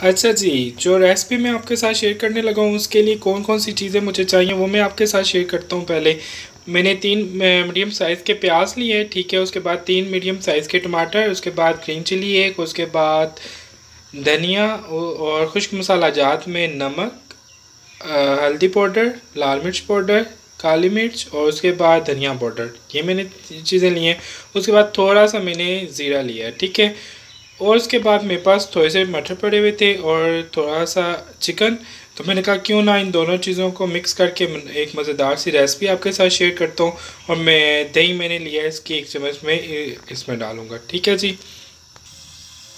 अच्छा जी, जो रेसिपी मैं आपके साथ शेयर करने लगा हूँ, उसके लिए कौन कौन सी चीज़ें मुझे चाहिए, वो मैं आपके साथ शेयर करता हूँ पहले। मैंने तीन मीडियम साइज़ के प्याज लिए हैं, ठीक है, उसके बाद तीन मीडियम साइज़ के टमाटर, उसके बाद ग्रीन चिली एक, उसके बाद धनिया और खुश्क मसाला जात में नमक हल्दी पाउडर, लाल मिर्च पाउडर, काली मिर्च और उसके बाद धनिया पाउडर। ये मैंने चीज़ें ली हैं। उसके बाद थोड़ा सा मैंने ज़ीरा लिया ठीक है? और उसके बाद मेरे पास थोड़े से मटर पड़े हुए थे और थोड़ा सा चिकन तो मैंने कहा, क्यों ना इन दोनों चीज़ों को मिक्स करके एक मज़ेदार सी रेसिपी आपके साथ शेयर करता हूँ और मैं दही मैंने लिया है इसकी एक चम्मच में इसमें डालूँगा। ठीक है जी।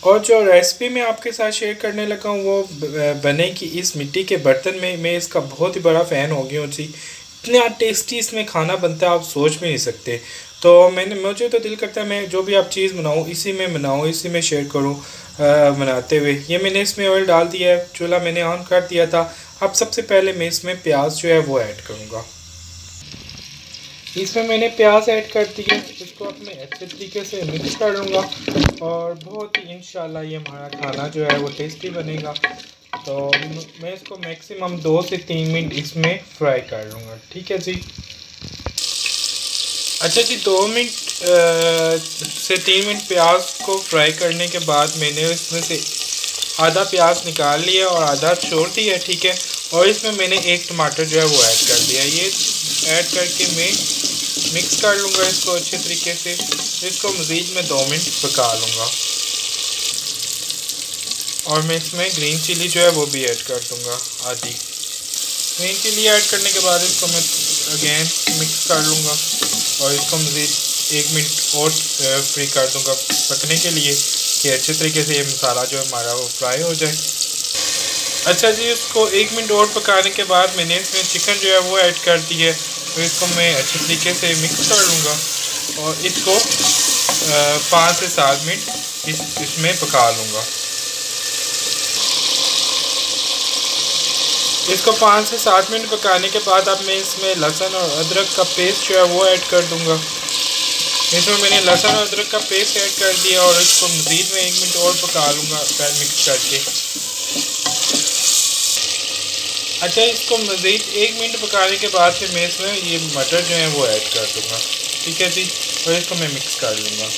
और जो रेसिपी मैं आपके साथ शेयर करने लगा हूँ, वो बने बनेगी इस मिट्टी के बर्तन में मैं इसका बहुत ही बड़ा फ़ैन हो गया हूँ जी। इतना टेस्टी इसमें खाना बनता है, आप सोच भी नहीं सकते। तो मैंने, मुझे तो दिल करता है मैं जो भी आप चीज़ बनाऊँ, इसी में बनाऊँ, इसी में शेयर करूँ बनाते हुए। ये मैंने इसमें ऑयल डाल दिया है, चूल्हा मैंने ऑन कर दिया था। अब सबसे पहले मैं इसमें प्याज जो है वो ऐड करूँगा। इसमें मैंने प्याज ऐड कर दिया इसको अपने अच्छे तरीके से मिक्स कर लूँगा। और बहुत ही, इंशाल्लाह ये हमारा खाना जो है वो टेस्टी बनेगा। तो मैं इसको मैक्सिमम दो से तीन मिनट इसमें फ्राई कर लूँगा। ठीक है जी? अच्छा जी, दो मिनट से तीन मिनट प्याज को फ्राई करने के बाद मैंने इसमें से आधा प्याज निकाल लिया और आधा छोड़ दिया, ठीक है? और इसमें मैंने एक टमाटर जो है वो ऐड कर दिया। ये ऐड करके मैं मिक्स कर लूँगा इसको अच्छे तरीके से। इसको मज़ीद में दो मिनट पका लूँगा। और मैं इसमें ग्रीन चिली जो है वो भी ऐड कर दूँगा, आधी। ग्रीन चिली ऐड करने के बाद इसको मैं अगेन मिक्स कर लूँगा। और इसको मज़ीद एक मिनट और फ्री कर दूँगा पकने के लिए कि अच्छे तरीके से ये मसाला जो हमारा वो फ्राई हो जाए। अच्छा जी, इसको एक मिनट और पकाने के बाद मैंने इसमें चिकन जो है वो ऐड कर दी है। तो इसको मैं अच्छे तरीके से मिक्स कर लूँगा और इसको पाँच से सात मिनट इस, इसमें पका लूँगा। इसको पाँच से सात मिनट पकाने के बाद अब मैं इसमें लहसुन और अदरक का पेस्ट जो है वो ऐड कर दूँगा। इसमें मैंने लहसुन और अदरक का पेस्ट ऐड कर दिया और इसको मज़ीद में एक मिनट और पका लूँगा मिक्स करके। अच्छा इसको मज़ीद एक मिनट पकाने के बाद फिर मैं इसमें ये मटर जो है वो ऐड कर दूँगा। ठीक है जी? और इसको मैं मिक्स कर लूँगा।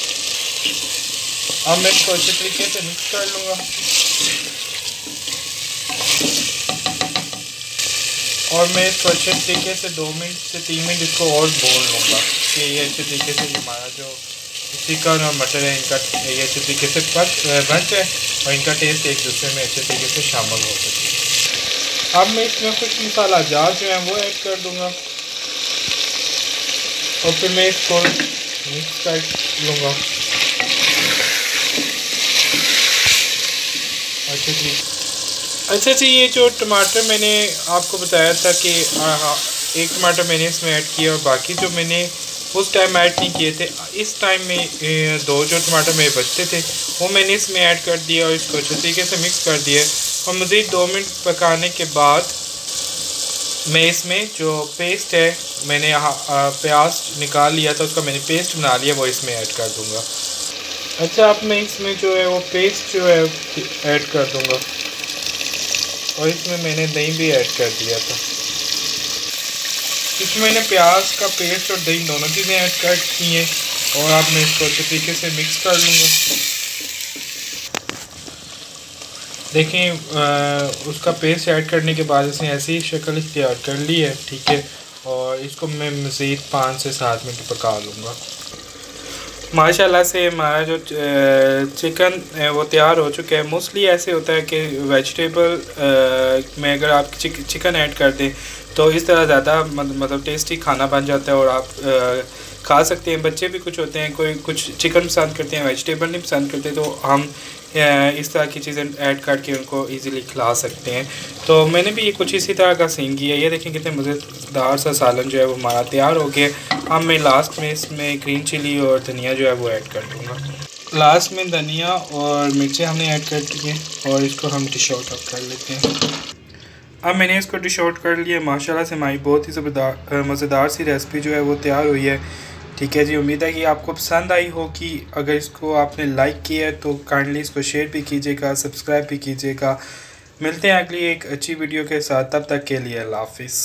अब मैं इसको अच्छे तरीके से मिक्स कर लूँगा। और मैं इसको अच्छे तरीके से दो मिनट से तीन मिनट इसको और बोल लूँगा कि ये अच्छे तरीके से हमारा जो चिकन और मटर है, इनका, ये अच्छे तरीके से पक बन जाए और इनका टेस्ट एक दूसरे में अच्छे तरीके से शामिल हो सके। अब मैं इसमें कुछ मसाला जार जो है वो ऐड कर दूँगा। और फिर मैं इसको मिक्स कर लूँगा। अच्छे तरीके अच्छा जी ये जो टमाटर मैंने आपको बताया था कि हाँ एक टमाटर मैंने इसमें ऐड किया और बाकी जो मैंने उस टाइम ऐड नहीं किए थे, इस टाइम में दो जो टमाटर मेरे बचते थे, वो मैंने इसमें ऐड कर दिया और इसको अच्छे तरीके से मिक्स कर दिया। और मज़ीद दो मिनट पकाने के बाद मैं इसमें जो पेस्ट है, मैंने यहाँ प्याज निकाल लिया था, उसका मैंने पेस्ट बना लिया, वो इसमें ऐड कर दूँगा। अच्छा अब मैं इसमें जो है वो पेस्ट जो है, ऐड कर दूँगा। और इसमें मैंने दही भी ऐड कर दिया था। इसमें मैंने प्याज का पेस्ट और दही दोनों चीज़ें ऐड कर की हैं और अब मैं इसको अच्छे तरीके से मिक्स कर लूँगा। देखें उसका पेस्ट ऐड करने के बाद इसने ऐसी ही शक्ल इख्तियार कर ली है, ठीक है? और इसको मैं मज़ीद पाँच से सात मिनट पका लूँगा। माशाल्लाह से हमारा जो चिकन वो तैयार हो चुका है। मोस्टली ऐसे होता है कि वेजिटेबल में अगर आप चिकन ऐड कर दें तो इस तरह ज़्यादा मतलब टेस्टी खाना बन जाता है और आप खा सकते हैं, बच्चे भी कुछ होते हैं, कोई कुछ चिकन पसंद करते हैं वेजिटेबल नहीं पसंद करते तो हम इस तरह की चीज़ें ऐड करके उनको इजीली खिला सकते हैं। तो मैंने भी ये कुछ इसी तरह का सीन किया ये देखें कितने मज़ेदार सा सालन जो है वो हमारा तैयार हो गया। अब मैं लास्ट में इसमें ग्रीन चिली और धनिया जो है वो ऐड कर दूँगा। लास्ट में धनिया और मिर्चें हमने ऐड कर दी हैं और इसको हम डिश आउट कर लेते हैं। अब मैंने इसको डिश आउट कर लिया। माशाल्लाह से हमारी बहुत ही ज़बरदार मज़ेदार सी रेसिपी जो है वो तैयार हुई है। ठीक है जी, उम्मीद है कि आपको पसंद आई हो कि अगर इसको आपने लाइक किया है तो काइंडली इसको शेयर भी कीजिएगा सब्सक्राइब भी कीजिएगा। मिलते हैं अगली एक अच्छी वीडियो के साथ। तब तक के लिए अल्लाह हाफिज़।